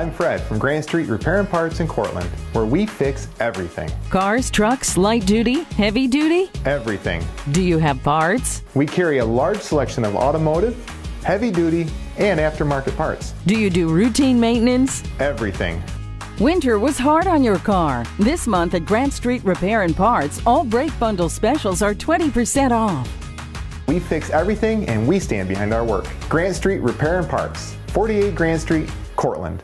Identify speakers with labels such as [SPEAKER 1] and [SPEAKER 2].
[SPEAKER 1] I'm Fred from Grant Street Repair and Parts in Cortland, where we fix everything.
[SPEAKER 2] Cars, trucks, light duty, heavy duty?
[SPEAKER 1] Everything.
[SPEAKER 2] Do you have parts?
[SPEAKER 1] We carry a large selection of automotive, heavy duty, and aftermarket parts.
[SPEAKER 2] Do you do routine maintenance?
[SPEAKER 1] Everything.
[SPEAKER 2] Winter was hard on your car. This month at Grant Street Repair and Parts, all brake bundle specials are 20% off.
[SPEAKER 1] We fix everything and we stand behind our work. Grant Street Repair and Parts, 48 Grant Street, Cortland.